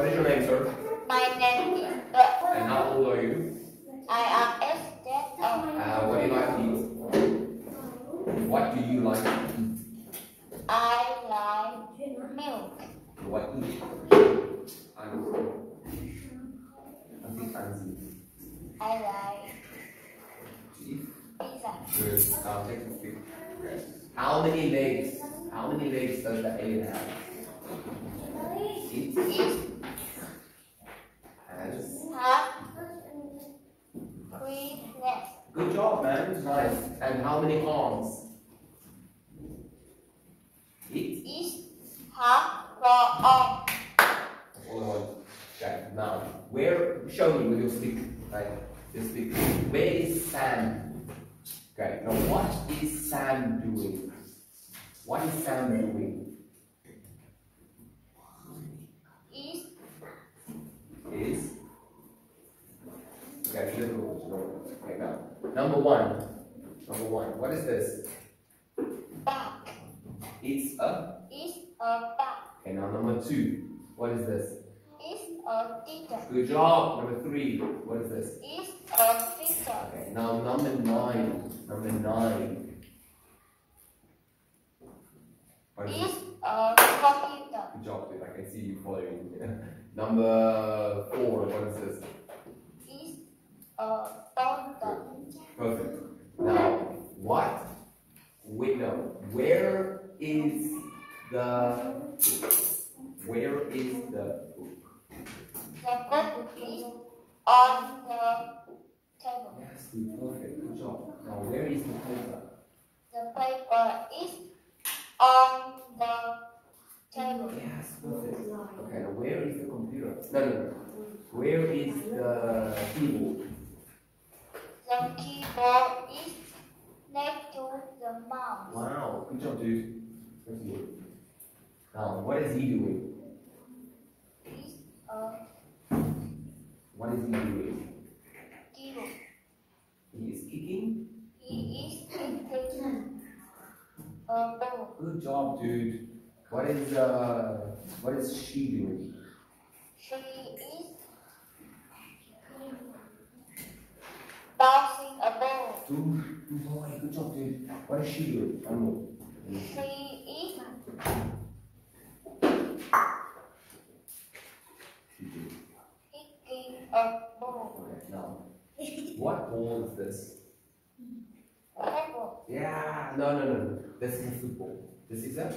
What is your name, sir? My name is Tuệ. And how old are you? I am SZO. Uh, what do you like to eat? What do you like to eat? I like milk. What eat? I'm I'm fancy. I like To eat? pizza. Good. I'll take the food. How many legs? How many legs does the alien have? It It has. has three legs. Good job, man. Nice. And how many arms? It. It has four arms. That's all I want. Okay. Now, where? Show me with your stick. Like your stick. Where is Sam? Okay. Now, what is Sam doing? What is Sam doing? It is okay, flip the rules. No. Okay, now number one. Number one. What is this? back. It's a. It's a back. Okay, now number two. What is this? It's a teacher. Good job. Number three. What is this? It's a teacher. Okay, now number nine. Number nine. What is It's this? a computer. Good job, dude. I can see you following. number four. What is this? It's a doctor. Perfect. Now, what? Wait, no. Where is the book? Where is the book? The book is on the table. Yes, perfect. Good job. Now, where is the paper? The paper is on the table. Yes, perfect. Okay, now where is the computer? No, no, no. Where is the keyboard? The keyboard is next to the mouse. Wow, good job, dude. That's good. Now, what is he doing? A What is he doing? keyboard. He is kicking. He is hitting a. Good job, dude. What is uh, what is she doing? She is bouncing a ball. Good, good boy. Good job, dude. What is she doing? One more. She is She did. kicking a ball. Okay, now, what ball is this? Purple. Yeah, no, no, no, no. This is a football. This is a